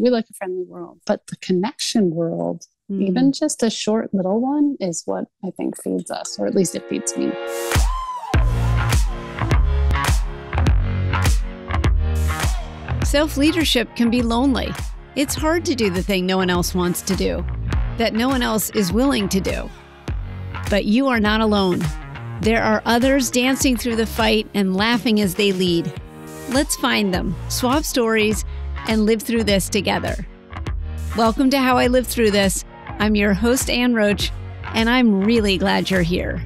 We like a friendly world, but the connection world, mm. even just a short little one, is what I think feeds us, or at least it feeds me. Self leadership can be lonely. It's hard to do the thing no one else wants to do, that no one else is willing to do. But you are not alone. There are others dancing through the fight and laughing as they lead. Let's find them, swap stories, and live through this together. Welcome to How I Live Through This. I'm your host, Anne Roche, and I'm really glad you're here.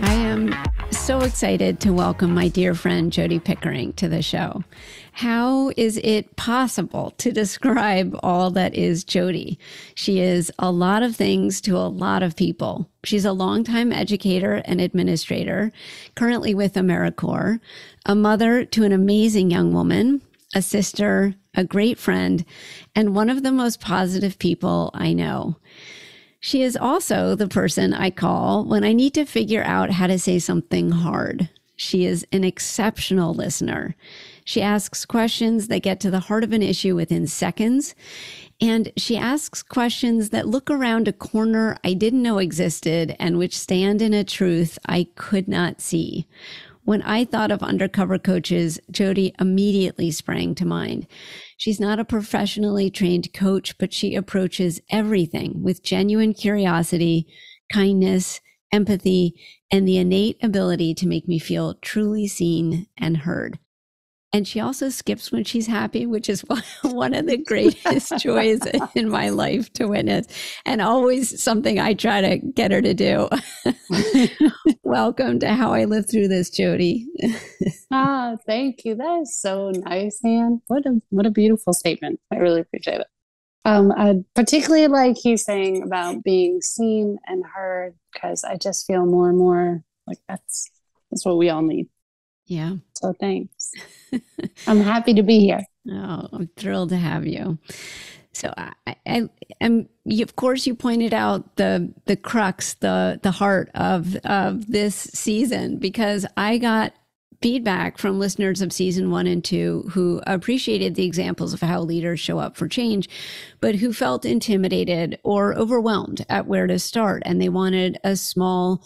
I am so excited to welcome my dear friend Jodi Pickering to the show. How is it possible to describe all that is Jodi? She is a lot of things to a lot of people. She's a longtime educator and administrator, currently with AmeriCorps, a mother to an amazing young woman, a sister, a great friend, and one of the most positive people I know. She is also the person I call when I need to figure out how to say something hard. She is an exceptional listener. She asks questions that get to the heart of an issue within seconds. And she asks questions that look around a corner I didn't know existed and which stand in a truth I could not see. When I thought of undercover coaches, Jodi immediately sprang to mind. She's not a professionally trained coach, but she approaches everything with genuine curiosity, kindness, empathy, and the innate ability to make me feel truly seen and heard. And she also skips when she's happy, which is one of the greatest joys in my life to witness, and always something I try to get her to do. Welcome to How I Live Through This, Jodi. ah, thank you. That is so nice, Anne. What a what a beautiful statement. I really appreciate it. Um, I particularly like you saying about being seen and heard because I just feel more and more like that's that's what we all need. Yeah. So thanks. I'm happy to be here. Oh, I'm thrilled to have you. So I, I am. Of course, you pointed out the the crux, the the heart of of this season, because I got feedback from listeners of season one and two who appreciated the examples of how leaders show up for change, but who felt intimidated or overwhelmed at where to start, and they wanted a small,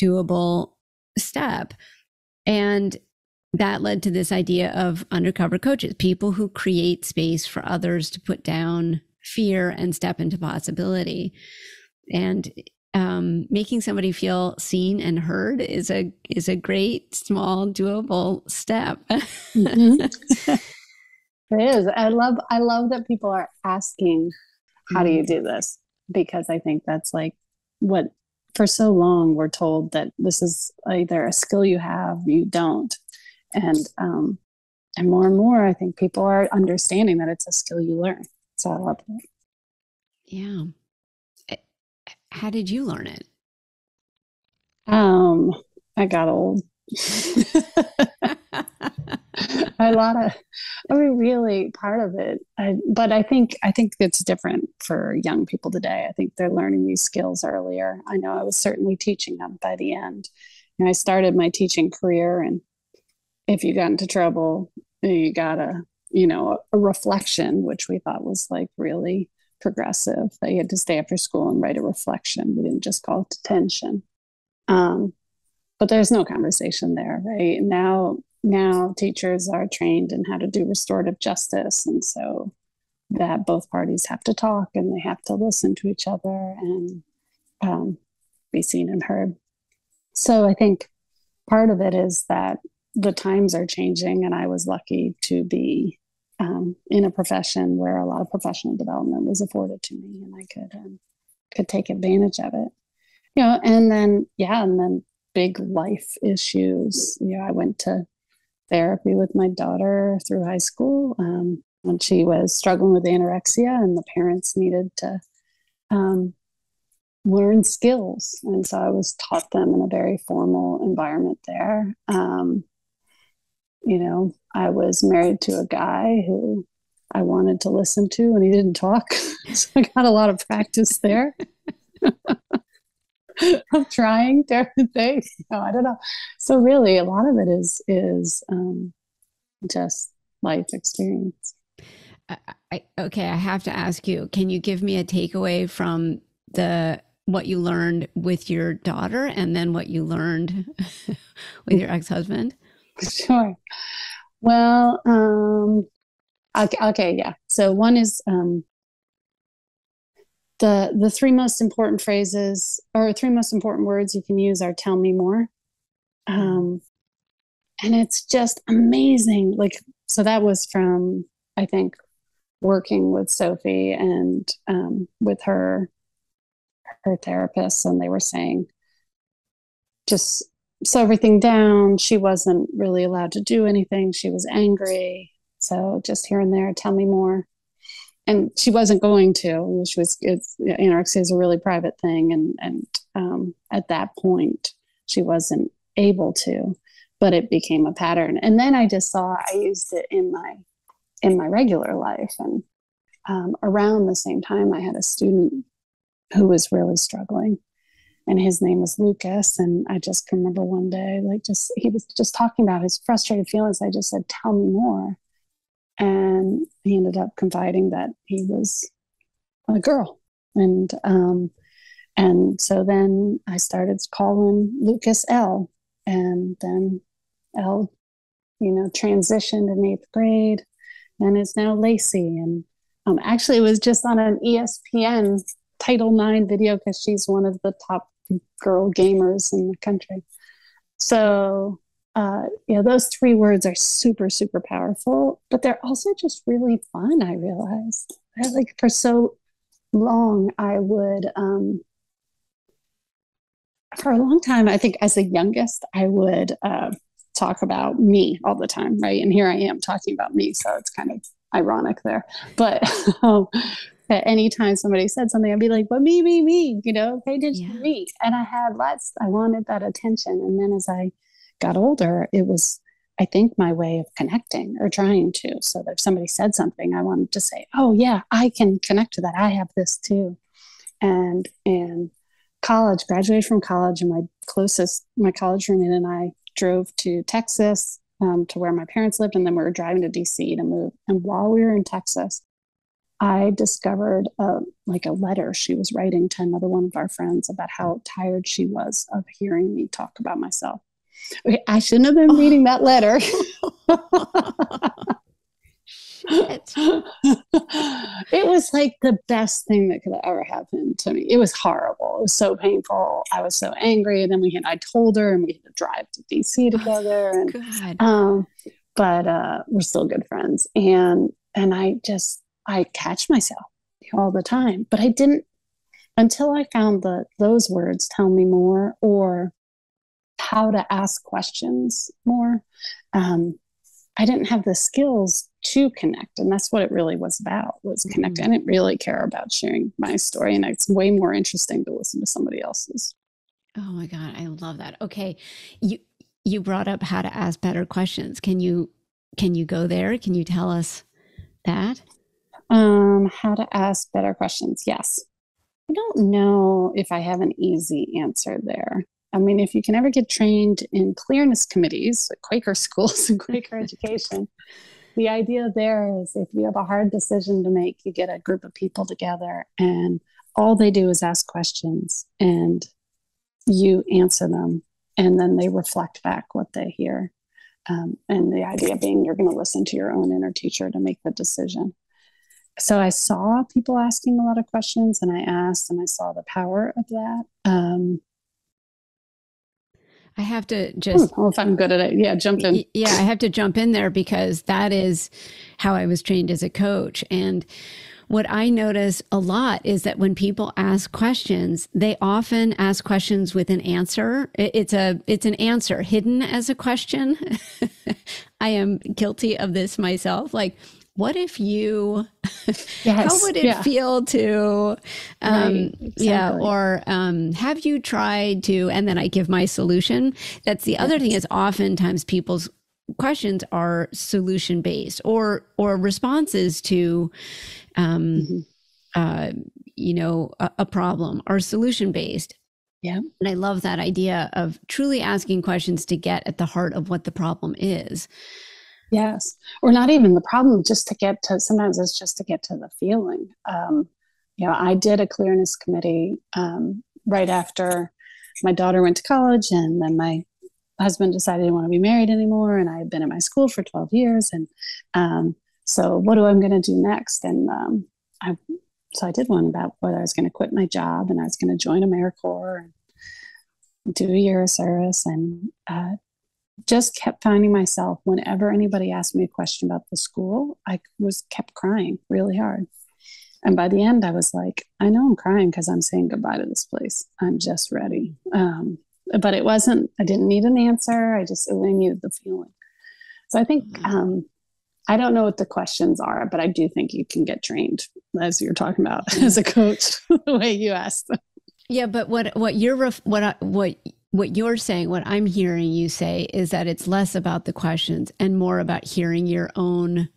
doable step. And that led to this idea of undercover coaches, people who create space for others to put down fear and step into possibility. And um, making somebody feel seen and heard is a is a great small doable step. mm-hmm. it is. I love I love that people are asking, "How do you mm-hmm. do this?" Because I think that's like what for so long we're told that this is either a skill you have, you don't, and um, and more and more i think people are understanding that it's a skill you learn so i love that. yeah how did you learn it? Um i got old. A lot of i mean really part of it I, but i think i think it's different for young people today. I think they're learning these skills earlier. I know i was certainly teaching them by the end. And i started my teaching career and if you got into trouble, you got a, you know, a reflection, which we thought was like really progressive. That you had to stay after school and write a reflection. We didn't just call it detention. Um, but there's no conversation there, right? Now, now teachers are trained in how to do restorative justice, and so that both parties have to talk and they have to listen to each other and um, be seen and heard. So I think part of it is that the times are changing, and I was lucky to be um, in a profession where a lot of professional development was afforded to me, and I could um, could take advantage of it. You know, and then yeah, and then big life issues. You know, I went to therapy with my daughter through high school um, when she was struggling with anorexia, and the parents needed to um, learn skills. And so I was taught them in a very formal environment there. Um, you know, I was married to a guy who I wanted to listen to and he didn't talk. so I got a lot of practice there. of trying different things. No, I don't know. So really, a lot of it is is um, just life experience. I, I, okay, I have to ask you. Can you give me a takeaway from the what you learned with your daughter, and then what you learned with your ex husband? Sure. Well, um, okay, okay, yeah. So one is um, the the three most important phrases or three most important words you can use are "tell me more," um, and it's just amazing. Like, so that was from I think working with Sophie and um, with her her therapist, and they were saying just slow everything down. She wasn't really allowed to do anything. She was angry. So just here and there, tell me more. And she wasn't going to. She was. It's anorexia is a really private thing, and and um, at that point, she wasn't able to. But it became a pattern, and then I just saw I used it in my in my regular life, and um, around the same time, I had a student who was really struggling, and his name was Lucas. And I just can remember one day, like, just he was just talking about his frustrated feelings. I just said, Tell me more. And he ended up confiding that he was a girl. And, um, and so then I started calling Lucas L. And then L, you know, transitioned in eighth grade and is now Lacey. And um, actually, it was just on an ESPN Title IX video because she's one of the top girl gamers in the country. So, uh, you know, those three words are super, super powerful, but they're also just really fun. I realized I, like for so long, I would, um, for a long time, I think as the youngest, I would uh, talk about me all the time, right? And here I am talking about me, so it's kind of ironic there. But um, at any time somebody said something, I'd be like, but me, me, me, you know, pay attention yeah. to me. And I had lots, I wanted that attention. And then as I got older, it was, I think, my way of connecting or trying to. So that if somebody said something, I wanted to say, oh, yeah, I can connect to that. I have this too. And, and, college graduated from college and my closest my college roommate and i drove to texas um, to where my parents lived and then we were driving to dc to move and while we were in texas I discovered uh, like a letter she was writing to another one of our friends about how tired she was of hearing me talk about myself. Okay, I shouldn't have been reading that letter. it was like the best thing that could ever happen to me. It was horrible. It was so painful. I was so angry. And then we had, I told her, and we had to drive to DC together. And, um, but uh, we're still good friends. And and I just I catch myself all the time, but I didn't until I found that those words tell me more or how to ask questions more. Um, I didn't have the skills to connect, and that's what it really was about was connect. Mm-hmm. I didn't really care about sharing my story, and it's way more interesting to listen to somebody else's. Oh my god, I love that. Okay, you you brought up how to ask better questions. Can you can you go there? Can you tell us that? Um, how to ask better questions. Yes. I don't know if I have an easy answer there. I mean, if you can ever get trained in clearness committees, Quaker schools and Quaker education, the idea there is if you have a hard decision to make, you get a group of people together and all they do is ask questions and you answer them and then they reflect back what they hear. Um, and the idea being you're going to listen to your own inner teacher to make the decision so I saw people asking a lot of questions and I asked and I saw the power of that. Um, I have to just. Well, if I'm good at it, yeah, jump in. Yeah, I have to jump in there because that is how I was trained as a coach. And what I notice a lot is that when people ask questions, they often ask questions with an answer. It's a it's an answer hidden as a question. I am guilty of this myself. Like, what if you yes, how would it yeah. feel to um, right, exactly. yeah or um, have you tried to and then i give my solution that's the yes. other thing is oftentimes people's questions are solution based or or responses to um, mm-hmm. uh, you know a, a problem are solution based Yeah. And I love that idea of truly asking questions to get at the heart of what the problem is. Yes. Or not even the problem, just to get to, sometimes it's just to get to the feeling. Um, you know, I did a clearness committee um, right after my daughter went to college, and then my husband decided he didn't want to be married anymore, and I had been at my school for 12 years. And um, so, what do I'm going to do next? And um, I, so I did one about whether I was going to quit my job and I was going to join AmeriCorps and do a year of service, and uh, just kept finding myself whenever anybody asked me a question about the school, I was kept crying really hard. And by the end, I was like, I know I'm crying because I'm saying goodbye to this place. I'm just ready. Um, but it wasn't, I didn't need an answer. I just, I needed the feeling. So I think, mm-hmm. um, I don't know what the questions are, but I do think you can get trained, as you're talking about, as a coach, the way you ask them. Yeah, but what what you're what I, what what you're saying, what I'm hearing you say, is that it's less about the questions and more about hearing your own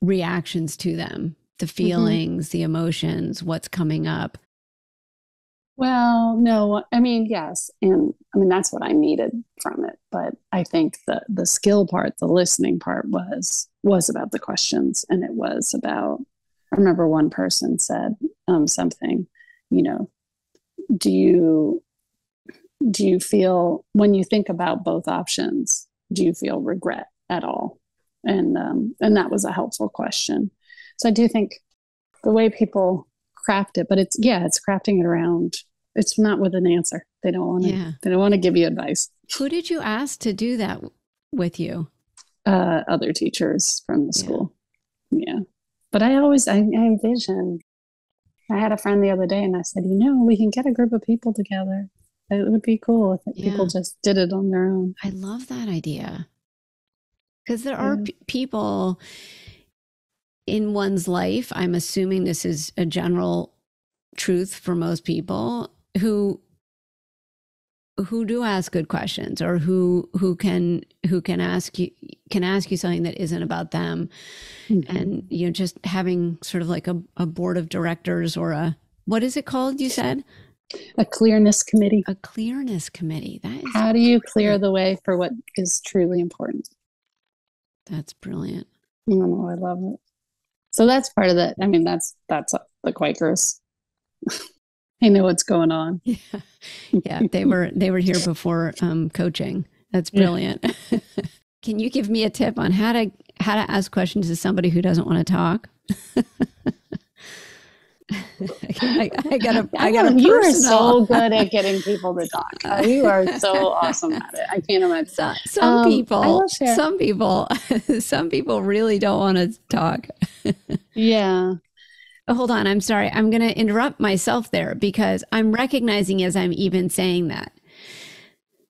reactions to them the mm-hmm. feelings, mm-hmm. the emotions, what's coming up? Well, no, I mean, yes. And I mean, that's what I needed from it. But I think the, the skill part, the listening part was, was about the questions. And it was about, I remember one person said um, something, you know, do you, do you feel, when you think about both options, do you feel regret at all? And, um, and that was a helpful question. So I do think the way people craft it, but it's yeah, it's crafting it around. It's not with an answer. They don't want to. Yeah. They don't want to give you advice. Who did you ask to do that with you? Uh, other teachers from the school. Yeah, yeah. but I always I, I envision. I had a friend the other day, and I said, you know, we can get a group of people together. It would be cool if yeah. people just did it on their own. I love that idea because there are p- people in one's life, I'm assuming this is a general truth for most people who who do ask good questions or who who can who can ask you can ask you something that isn't about them mm-hmm. and you know just having sort of like a, a board of directors or a what is it called you said a clearness committee a clearness committee that is how do you clear the way for what is truly important that's brilliant oh, i love it so that's part of it. I mean, that's that's the Quakers. they know what's going on. Yeah, yeah. They were they were here before um, coaching. That's brilliant. Yeah. Can you give me a tip on how to how to ask questions to somebody who doesn't want to talk? I, I got a, I got a You are so good at getting people to talk. Uh, you are so awesome at it. I can't imagine. So, some um, people, some people, some people really don't want to talk. yeah. Oh, hold on. I'm sorry. I'm going to interrupt myself there because I'm recognizing as I'm even saying that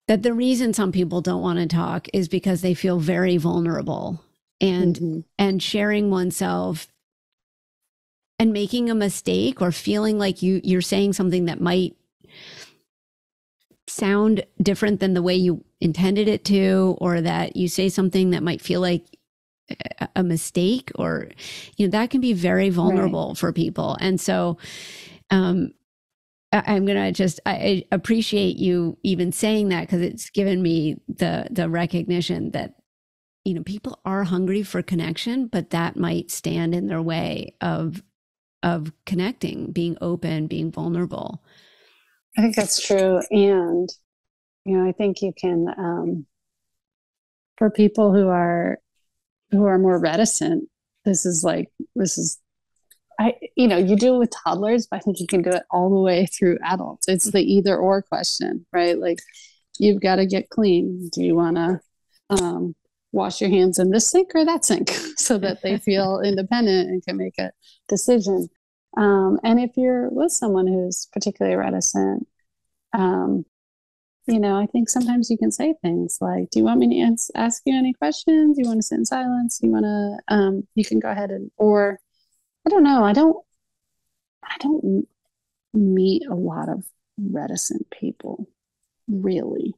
that the reason some people don't want to talk is because they feel very vulnerable and mm-hmm. and sharing oneself and making a mistake or feeling like you you're saying something that might sound different than the way you intended it to or that you say something that might feel like a mistake or you know that can be very vulnerable right. for people and so um I'm gonna just I appreciate you even saying that because it's given me the the recognition that you know people are hungry for connection, but that might stand in their way of of connecting, being open, being vulnerable. I think that's true. And, you know, I think you can, um, for people who are, who are more reticent, this is like, this is, I, you know, you do it with toddlers, but I think you can do it all the way through adults. It's the either or question, right? Like, you've got to get clean. Do you want to, um, wash your hands in this sink or that sink so that they feel independent and can make a decision. Um, and if you're with someone who's particularly reticent, um, you know, I think sometimes you can say things like, "Do you want me to ask you any questions? Do you want to sit in silence? Do you want to?" Um, you can go ahead and, or I don't know. I don't. I don't meet a lot of reticent people, really.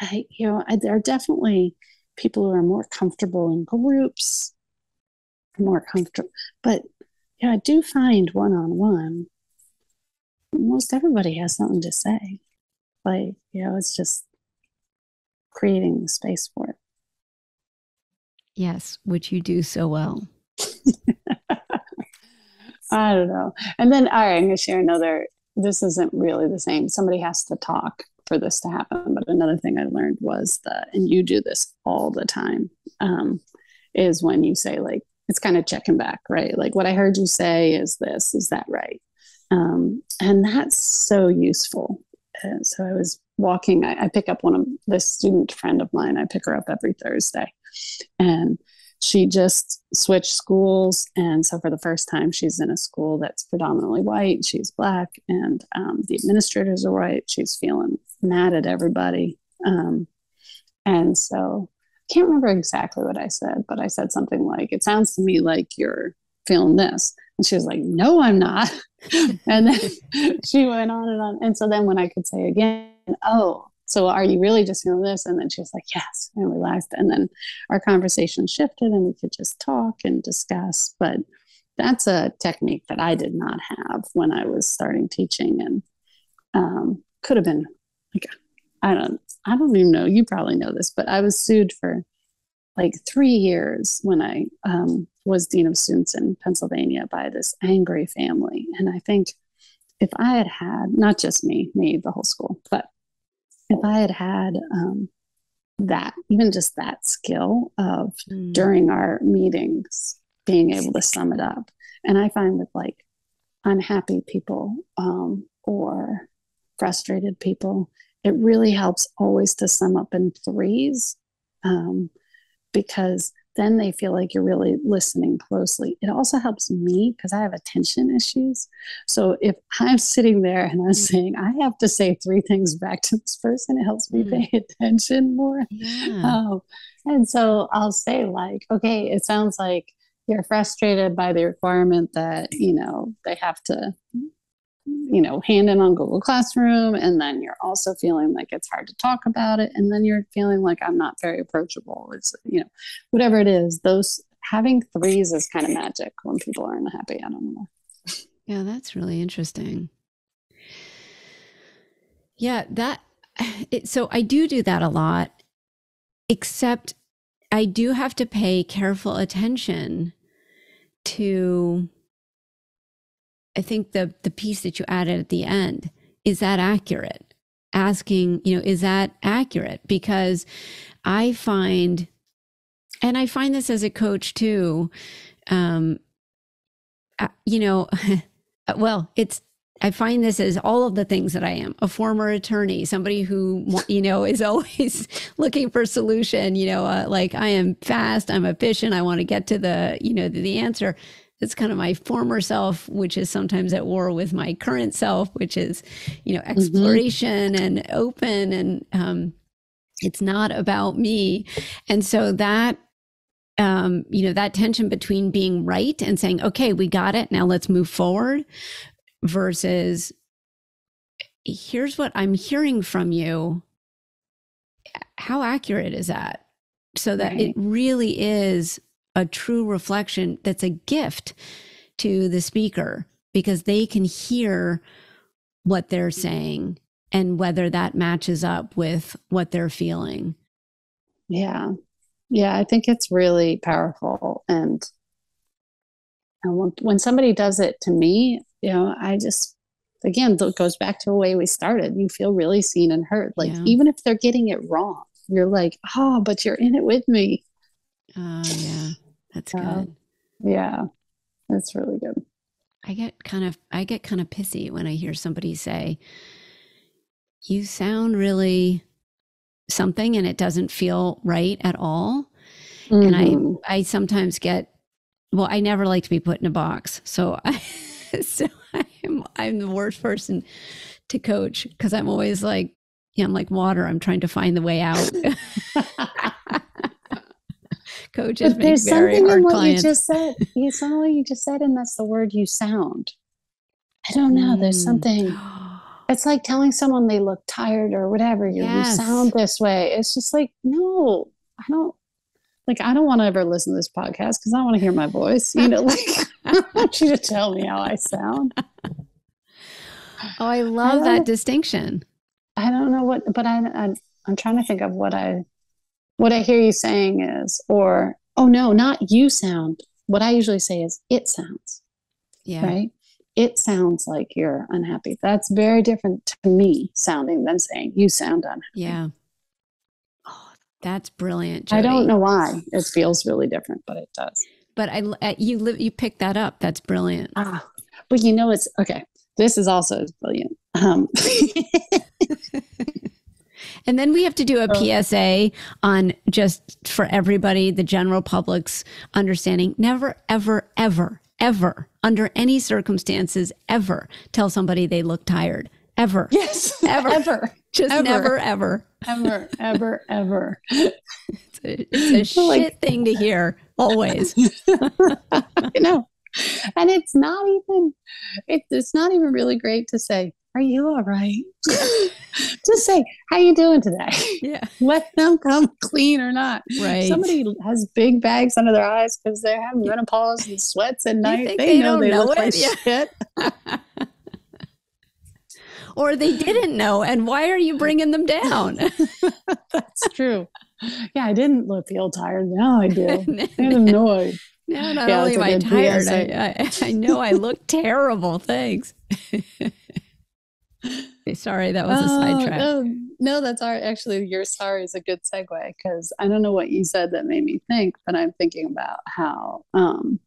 I, you know, I, there are definitely people who are more comfortable in groups, more comfortable. But yeah, I do find one on one, most everybody has something to say. Like, you know, it's just creating the space for it. Yes, which you do so well. I don't know. And then, all right, I'm going to share another. This isn't really the same. Somebody has to talk for this to happen. But another thing I learned was that, and you do this all the time, um, is when you say, like, it's kind of checking back, right? Like, what I heard you say is this, is that right? Um, and that's so useful. So I was walking, I, I pick up one of this student friend of mine, I pick her up every Thursday. And she just switched schools. And so for the first time, she's in a school that's predominantly white. She's black, and um, the administrators are white. She's feeling mad at everybody. Um, and so I can't remember exactly what I said, but I said something like, It sounds to me like you're feeling this. And she was like, No, I'm not. and then she went on and on. And so then when I could say again, Oh, so are you really just feeling this? And then she was like, Yes. And we laughed. And then our conversation shifted and we could just talk and discuss. But that's a technique that I did not have when I was starting teaching and um, could have been like I don't I don't even know. You probably know this, but I was sued for like three years when I um, was dean of students in Pennsylvania by this angry family. And I think if I had had not just me, me, the whole school, but if I had had um, that, even just that skill of mm. during our meetings being able to sum it up, and I find with like unhappy people um, or frustrated people, it really helps always to sum up in threes um, because then they feel like you're really listening closely. It also helps me because I have attention issues. So if I'm sitting there and I'm mm. saying, I have to say three things back to this person, it helps me mm. pay attention more. Yeah. Um, and so I'll say, like, okay, it sounds like you're frustrated by the requirement that, you know, they have to you know, hand in on Google Classroom, and then you're also feeling like it's hard to talk about it, and then you're feeling like I'm not very approachable. It's you know, whatever it is, those having threes is kind of magic when people are unhappy. I don't know. Yeah, that's really interesting. Yeah, that. It, so I do do that a lot, except I do have to pay careful attention to I think the the piece that you added at the end is that accurate? Asking, you know, is that accurate? Because I find, and I find this as a coach too. Um, uh, you know, well, it's I find this as all of the things that I am a former attorney, somebody who, you know, is always looking for solution, you know, uh, like I am fast, I'm efficient, I want to get to the, you know, the, the answer it's kind of my former self which is sometimes at war with my current self which is you know mm-hmm. exploration mm-hmm. and open and um, it's not about me and so that um, you know that tension between being right and saying okay we got it now let's move forward versus here's what i'm hearing from you how accurate is that so that right. it really is a true reflection that's a gift to the speaker because they can hear what they're saying and whether that matches up with what they're feeling. Yeah. Yeah, I think it's really powerful. And, and when, when somebody does it to me, you know, I just, again, it goes back to the way we started. You feel really seen and heard. Like, yeah. even if they're getting it wrong, you're like, oh, but you're in it with me. Oh, uh, yeah. That's good. yeah, that's really good. I get kind of I get kind of pissy when I hear somebody say, "You sound really something," and it doesn't feel right at all. Mm-hmm. And I mm-hmm. I sometimes get well, I never like to be put in a box, so I so I'm I'm the worst person to coach because I'm always like, yeah, I'm like water. I'm trying to find the way out. coaches but there's something in what clients. you just said. You saw what you just said, and that's the word you sound. I don't know. Mm. There's something. It's like telling someone they look tired or whatever. You, yes. you sound this way. It's just like no, I don't. Like I don't want to ever listen to this podcast because I want to hear my voice. You know, like I want you to tell me how I sound. Oh, I love I that distinction. I don't know what, but I, I I'm trying to think of what I what I hear you saying is, or oh no, not you sound. What I usually say is it sounds. Yeah. Right. It sounds like you're unhappy. That's very different to me sounding than saying you sound unhappy. Yeah. Oh, that's brilliant. I don't know why it feels really different, but it does. but I uh, you live you picked that up. That's brilliant. Ah, but you know, it's okay. This is also brilliant. Um, And then we have to do a Oh. PSA on just for everybody, the general public's understanding. Never, ever, ever, ever, under any circumstances, ever tell somebody they look tired. Ever. yes, Ever. ever, Just ever. never, ever. ever, ever, ever. It's a, it's a Like- shit thing to hear always. I know. And it's not even it, it's not even really great to say, Are you all right? Just say, How you doing today? Yeah. Let them come clean or not. Right. Somebody has big bags under their eyes because they're having menopause and sweats at night. think They, they know don't they know look it? like shit. Or they didn't know. And why are you bringing them down? That's true. Yeah, I didn't look feel tired. Now I do. I'm annoyed. No, not Yeah, only am I tired, I, I, I know I look terrible. Thanks. Sorry, that was a Oh, sidetrack. No, no, that's our actually your sorry is a good segue because I don't know what you said that made me think, but I'm thinking about how um,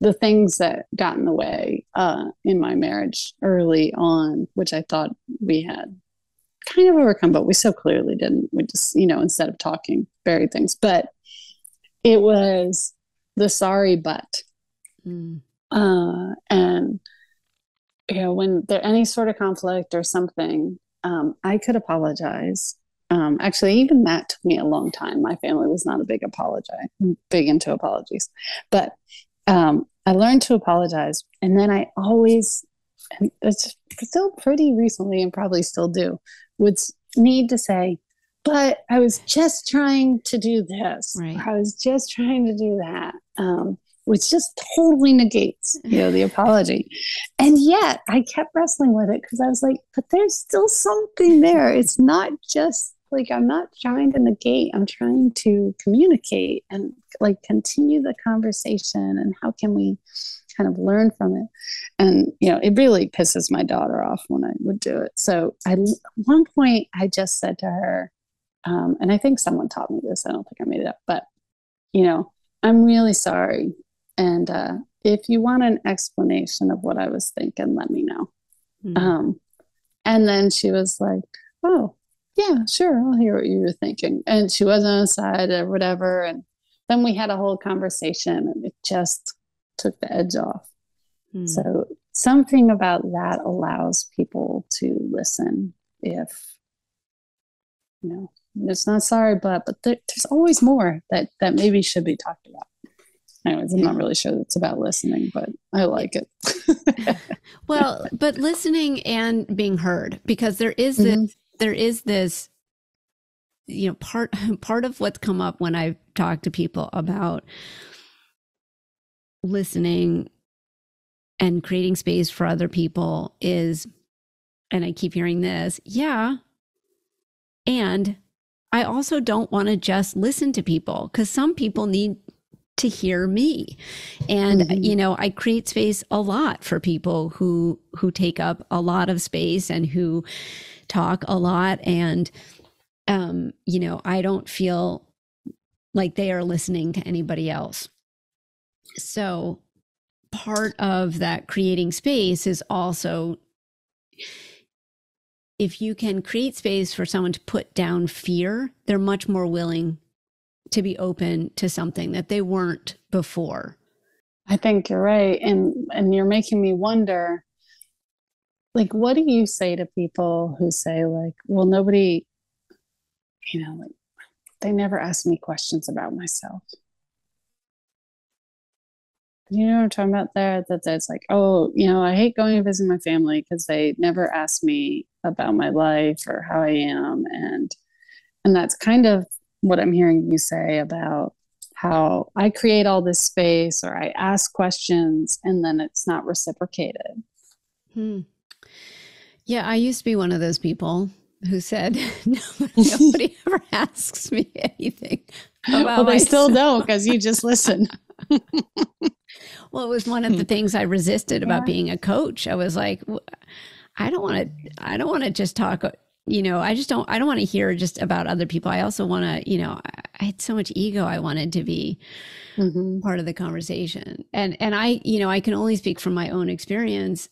the things that got in the way uh, in my marriage early on, which I thought we had kind of overcome, but we so clearly didn't. We just, you know, instead of talking, buried things. But it was the sorry but Mm, uh, and you know when there any sort of conflict or something um, i could apologize. Um, actually even that took me a long time. My family was not a big apologize big into apologies. But um, i learned to apologize and then i always and it's still pretty recently and probably still do would need to say but i was just trying to do this. Right. i was just trying to do that. Um, which just totally negates you know the apology. And yet i kept wrestling with it because i was like but there's still something there. It's not just like i'm not trying to negate i'm trying to communicate and like continue the conversation and how can we kind of learn from it. And you know it really pisses my daughter off when i would do it. So i at one point i just said to her um, and i think someone taught me this i don't think i made it up but you know i'm really sorry and uh, if you want an explanation of what I was thinking, let me know. mm. Um, and then she was like, oh, yeah, sure, I'll hear what you were thinking. And she wasn't on the side or whatever. And then we had a whole conversation and it just took the edge off. Mm. So something about that allows people to listen if, you know, it's not sorry, but, but there, there's always more that, that maybe should be talked about. Anyways, I'm not really sure it's about listening, but I like it. well, but listening and being heard, because there is this, Mhm. there is this, you know, part part of what's come up when I've talked to people about listening and creating space for other people is, and I keep hearing this, yeah, and I also don't want to just listen to people because some people need to hear me. And Mhm. you know i create space a lot for people who who take up a lot of space and who talk a lot. And um you know i don't feel like they are listening to anybody else. So part of that creating space is also if you can create space for someone to put down fear they're much more willing to be open to something that they weren't before. I think you're right. And and you're making me wonder like what do you say to people who say like, well nobody you know, like they never ask me questions about myself. You know what I'm talking about there? That that's like, oh, you know, I hate going to visit my family because they never ask me about my life or how I am. And and that's kind of what I'm hearing you say about how I create all this space or I ask questions and then it's not reciprocated. Hmm. Yeah, I used to be one of those people. who said nobody ever asks me anything about well they myself. still don't because you just listen well it was one of the things i resisted about being a coach i was like i don't want to i don't want to just talk you know i just don't i don't want to hear just about other people i also want to you know i had so much ego i wanted to be mm-hmm. part of the conversation and and i you know i can only speak from my own experience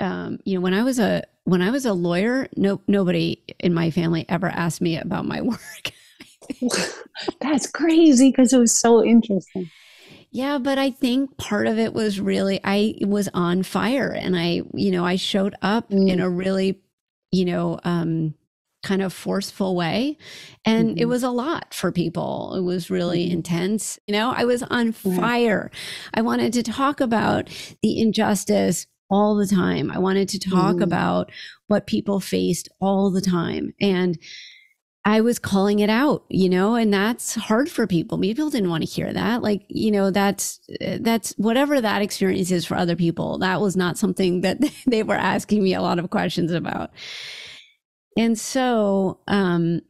um you know when i was a when I was a lawyer, no nobody in my family ever asked me about my work. That's crazy because it was so interesting. Yeah, but I think part of it was really I was on fire and I, you know, I showed up mm. in a really, you know, um kind of forceful way and mm-hmm. it was a lot for people it was really mm-hmm. intense you know i was on fire i wanted to talk about the injustice all the time. I wanted to talk mm. about what people faced all the time. And I was calling it out, you know, and that's hard for people. Maybe people didn't want to hear that. Like, you know, that's, that's whatever that experience is for other people. That was not something that they were asking me a lot of questions about. And so, um,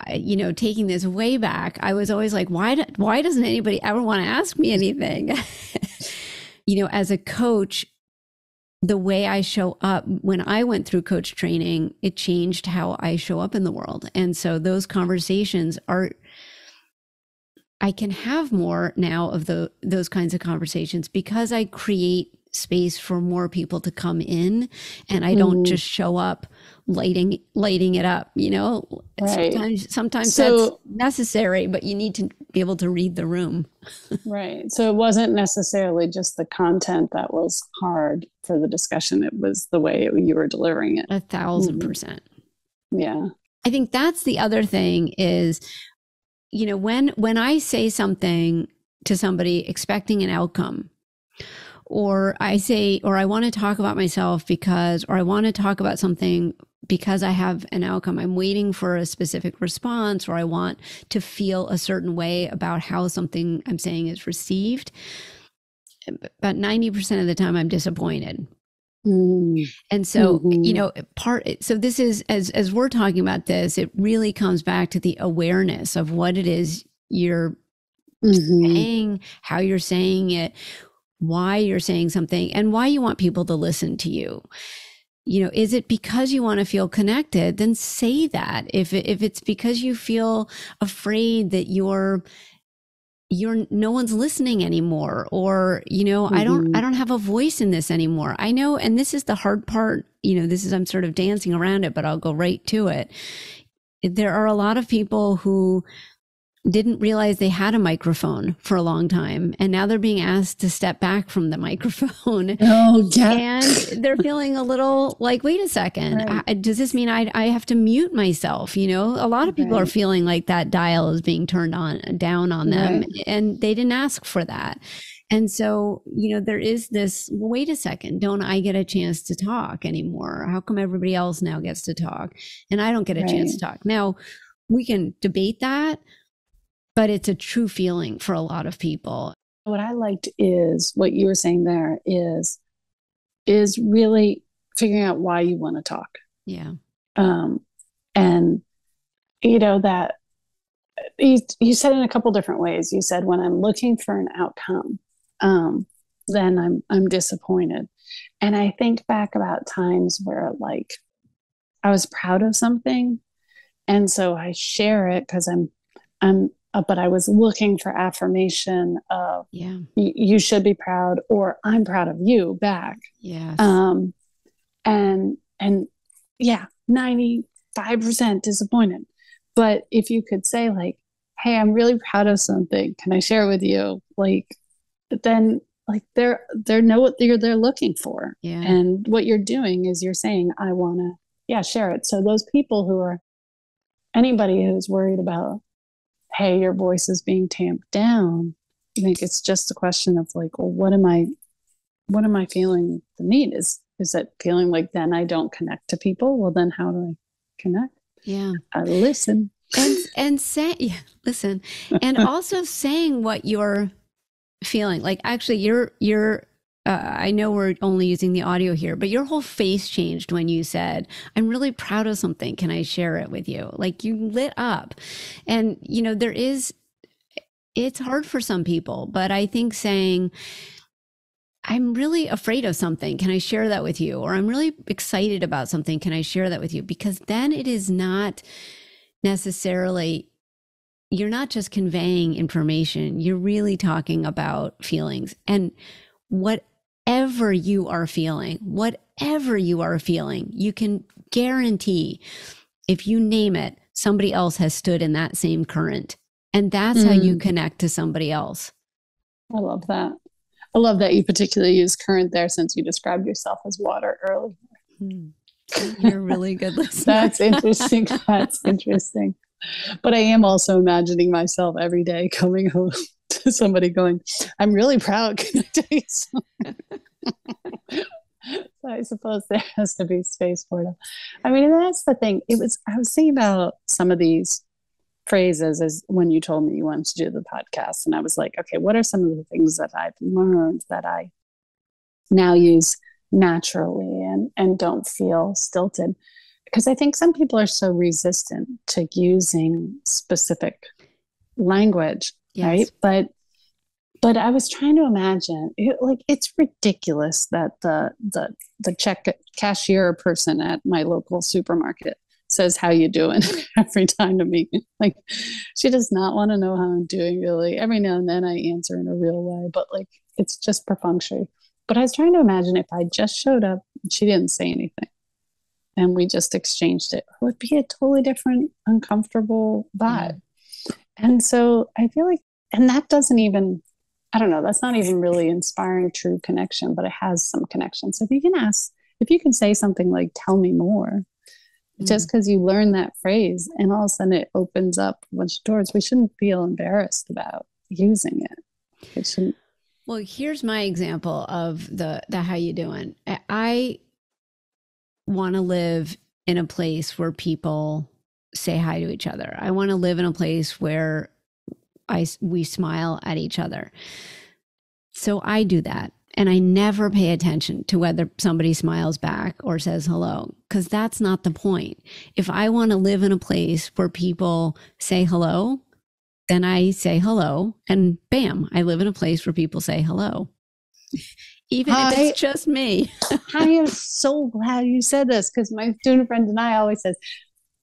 I, you know, taking this way back, I was always like, why, do, why doesn't anybody ever want to ask me anything? you know, as a coach, the way I show up when I went through coach training, it changed how I show up in the world. And so those conversations are I can have more now of the those kinds of conversations because I create space for more people to come in and I don't mm. just show up lighting lighting it up you know? Right. sometimes sometimes so, that's necessary but you need to be able to read the room. Right. So it wasn't necessarily just the content that was hard for the discussion. It was the way it, you were delivering it. A 1000 mm-hmm. percent. Yeah. I think that's the other thing is you know when when i say something to somebody expecting an outcome or I say, or I want to talk about myself because, or I want to talk about something because I have an outcome. I'm waiting for a specific response, or I want to feel a certain way about how something I'm saying is received. About 90% of the time, I'm disappointed. Mm. And so, mm-hmm. you know, part so this is as as we're talking about this, it really comes back to the awareness of what it is you're mm-hmm. saying, how you're saying it, why you're saying something and why you want people to listen to you you know is it because you want to feel connected then say that if if it's because you feel afraid that you're you're no one's listening anymore or you know mm-hmm. i don't mm-hmm. i don't have a voice in this anymore i know and this is the hard part you know this is i'm sort of dancing around it but i'll go right to it there are a lot of people who didn't realize they had a microphone for a long time and now they're being asked to step back from the microphone oh yeah and they're feeling a little like wait a second right. I, does this mean I, I have to mute myself you know a lot of people right. are feeling like that dial is being turned on down on them right. and they didn't ask for that and so, you know, there is this wait a second, don't I get a chance to talk anymore? How come everybody else now gets to talk and I don't get a chance to talk? Now, we can debate that, but it's a true feeling for a lot of people. What I liked is what you were saying there is is really figuring out why you want to talk. Yeah. Um, and you know that you, you said in a couple different ways. You said when I'm looking for an outcome, um, then I'm I'm disappointed. And I think back about times where like I was proud of something, and so I share it because I'm I'm uh, but I was looking for affirmation of yeah you should be proud or I'm proud of you back. Yeah. Um and and yeah, 95% disappointed. But if you could say like, "Hey, I'm really proud of something. Can I share it with you?" like then like they're they're know what they're they're looking for. Yeah. And what you're doing is you're saying, "I want to yeah, share it." So those people who are anybody who's worried about hey, your voice is being tamped down. I think it's just a question of like, well, what am I, what am I feeling the need? Is is it feeling like then I don't connect to people? Well, then how do I connect? Yeah, I listen and and say yeah, listen, and also saying what you're feeling. Like actually, you're you're uh, I know we're only using the audio here, but your whole face changed when you said, I'm really proud of something. Can I share it with you? Like you lit up. And, you know, there is, it's hard for some people, but I think saying, I'm really afraid of something. Can I share that with you? Or I'm really excited about something. Can I share that with you? Because then it is not necessarily, you're not just conveying information, you're really talking about feelings. And whatever you are feeling, whatever you are feeling, you can guarantee if you name it, somebody else has stood in that same current. And that's mm. how you mm. connect to somebody else. I love that. I love that you particularly use current there since you described yourself as water earlier. Hmm. You're really good listener. That's interesting. That's interesting. But I am also imagining myself every day coming home to somebody going, I'm really proud. Can I tell you something? so I suppose there has to be space for them. I mean, that's the thing. It was I was thinking about some of these phrases as when you told me you wanted to do the podcast. And I was like, okay, what are some of the things that I've learned that I now use naturally and, and don't feel stilted? Because I think some people are so resistant to using specific language, yes. right? But but I was trying to imagine it, like it's ridiculous that the the the check cashier person at my local supermarket says how you doing every time to me like she does not want to know how i'm doing really every now and then i answer in a real way but like it's just perfunctory but i was trying to imagine if i just showed up she didn't say anything and we just exchanged it, it would be a totally different uncomfortable vibe. And so i feel like and that doesn't even i don't know that's not even really inspiring true connection but it has some connection. So if you can ask if you can say something like tell me more mm-hmm. just because you learn that phrase and all of a sudden it opens up a bunch of doors we shouldn't feel embarrassed about using it. It shouldn't. Well here's my example of the the how you doing i want to live in a place where people say hi to each other i want to live in a place where i we smile at each other so i do that and I never pay attention to whether somebody smiles back or says hello, because that's not the point. If I want to live in a place where people say hello, then I say hello, and bam, I live in a place where people say hello. Even if it's just me. I am so glad you said this because my student friend and I always says,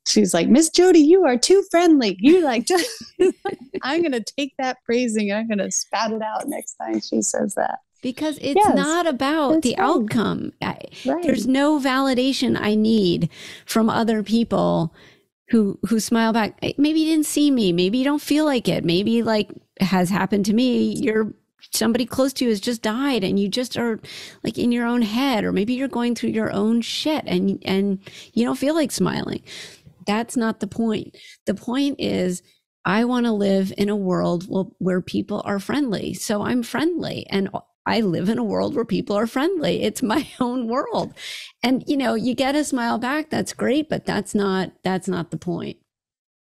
she's like, Miss Jodi, you are too friendly. You like, just, I'm going to take that praising and I'm going to spout it out next time she says that because it's yes, not about the right. outcome. right. There's no validation I need from other people who who smile back. Maybe you didn't see me. Maybe you don't feel like it. Maybe like has happened to me. You're somebody close to you has just died and you just are like in your own head or maybe you're going through your own shit and and you don't feel like smiling. That's not the point. The point is I want to live in a world where people are friendly. So I'm friendly and I live in a world where people are friendly. It's my own world. And you know, you get a smile back, that's great, but that's not that's not the point.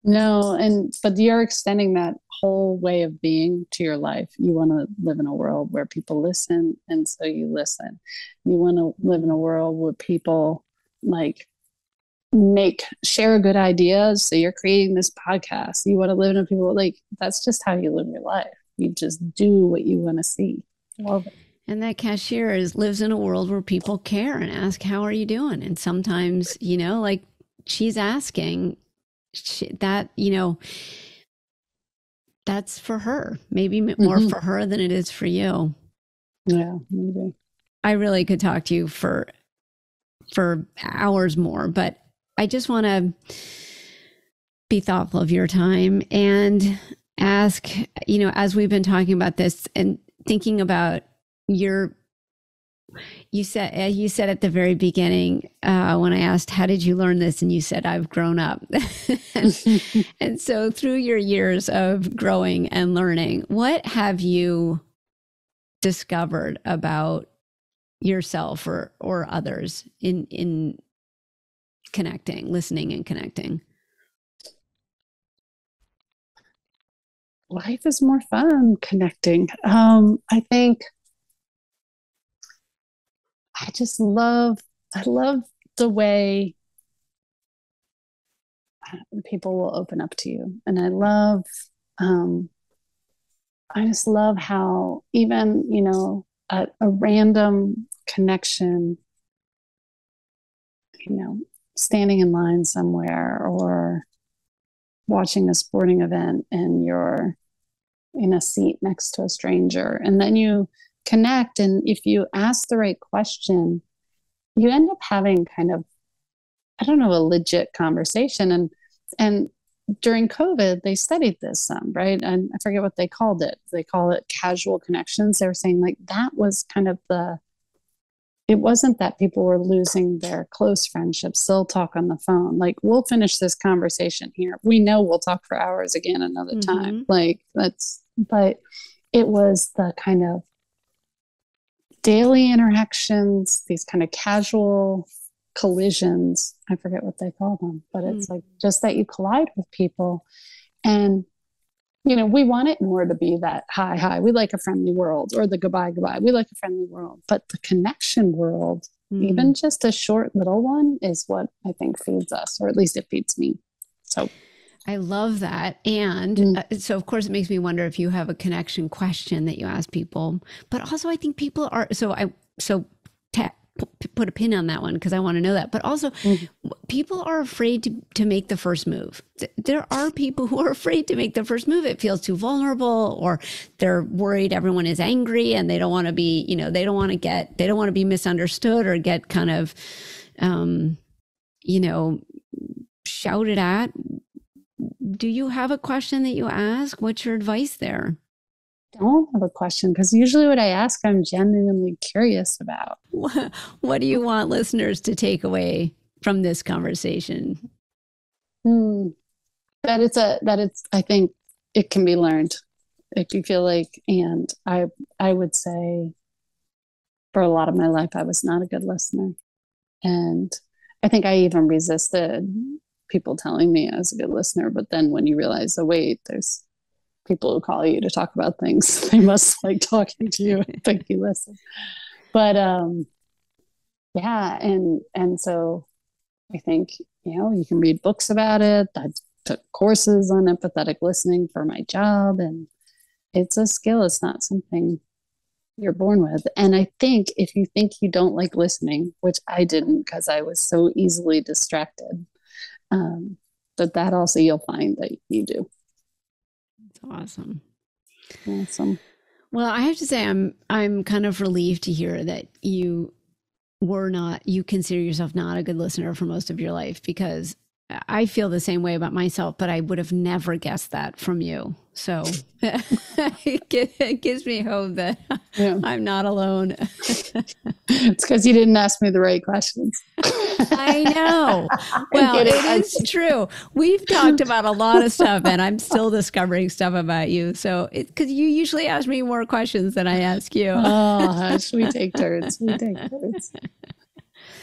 No, and but you're extending that whole way of being to your life. You want to live in a world where people listen and so you listen. You want to live in a world where people like make share good ideas. So you're creating this podcast. You want to live in a people like that's just how you live your life. You just do what you want to see. Love it. And that cashier is lives in a world where people care and ask, "How are you doing?" And sometimes, you know, like she's asking she, that, you know, that's for her. Maybe more mm-hmm. for her than it is for you. Yeah, maybe. I really could talk to you for for hours more, but I just want to be thoughtful of your time and ask, you know, as we've been talking about this and thinking about your you said uh, you said at the very beginning uh, when I asked how did you learn this, and you said I've grown up, and, and so through your years of growing and learning, what have you discovered about yourself or or others in in connecting, listening, and connecting? life is more fun connecting. Um, I think I just love, I love the way people will open up to you. And I love, um, I just love how even, you know, a, a random connection, you know, standing in line somewhere or watching a sporting event and you're in a seat next to a stranger and then you connect. And if you ask the right question you end up having kind of i don't know a legit conversation. And and during covid they studied this some right? And i forget what they called it. They call it casual connections. They were saying like that was kind of the it wasn't that people were losing their close friendships they'll talk on the phone. Like we'll finish this conversation here. We know we'll talk for hours again another mm-hmm. time like that's but it was the kind of daily interactions these kind of casual collisions. I forget what they call them but it's mm-hmm. like just that you collide with people. And you know, we want it more to be that hi, hi. We like a friendly world or the goodbye, goodbye. We like a friendly world. But the connection world, mm. even just a short little one, is what I think feeds us, or at least it feeds me. So I love that. And mm. uh, so, of course, it makes me wonder if you have a connection question that you ask people. But also, I think people are so I so put a pin on that one because I want to know that. But also, mm-hmm. people are afraid to, to make the first move. There are people who are afraid to make the first move. It feels too vulnerable, or they're worried everyone is angry and they don't want to be, you know, they don't want to get, they don't want to be misunderstood or get kind of, um, you know, shouted at. Do you have a question that you ask? What's your advice there? Don't have a question because usually what I ask, I'm genuinely curious about. What do you want listeners to take away from this conversation? Hmm. That it's a that it's. I think it can be learned. If you feel like, and I I would say, for a lot of my life, I was not a good listener, and I think I even resisted people telling me I was a good listener. But then when you realize, oh wait, there's people who call you to talk about things. they must like talking to you and think you listen. But um yeah, and and so I think, you know, you can read books about it. I took courses on empathetic listening for my job and it's a skill. It's not something you're born with. And I think if you think you don't like listening, which I didn't because I was so easily distracted, um, that that also you'll find that you do. Awesome. Awesome. Well, I have to say I'm I'm kind of relieved to hear that you were not you consider yourself not a good listener for most of your life because I feel the same way about myself, but I would have never guessed that from you. So it gives me hope that yeah. I'm not alone. it's because you didn't ask me the right questions. I know. Well, it is true. We've talked about a lot of stuff, and I'm still discovering stuff about you. So, because you usually ask me more questions than I ask you. oh, hush, we take turns. We take turns.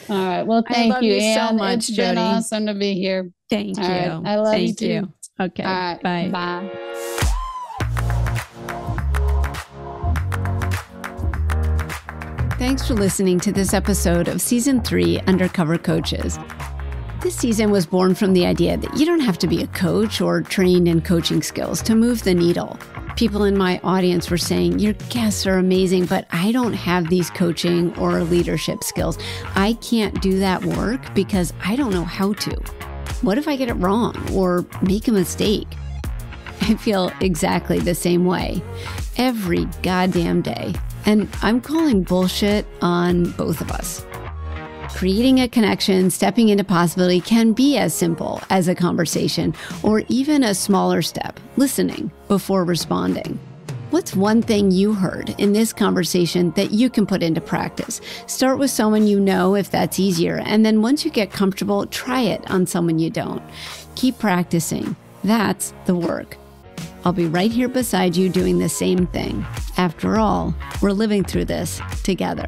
All right. Well, thank you, you so much. It's Jodi. been awesome to be here. Thank All you. Right. I love thank you. you. Okay. All right. Bye. Bye. Thanks for listening to this episode of Season 3 Undercover Coaches. This season was born from the idea that you don't have to be a coach or trained in coaching skills to move the needle. People in my audience were saying, Your guests are amazing, but I don't have these coaching or leadership skills. I can't do that work because I don't know how to. What if I get it wrong or make a mistake? I feel exactly the same way every goddamn day. And I'm calling bullshit on both of us. Creating a connection, stepping into possibility can be as simple as a conversation or even a smaller step, listening before responding. What's one thing you heard in this conversation that you can put into practice? Start with someone you know if that's easier, and then once you get comfortable, try it on someone you don't. Keep practicing. That's the work. I'll be right here beside you doing the same thing. After all, we're living through this together.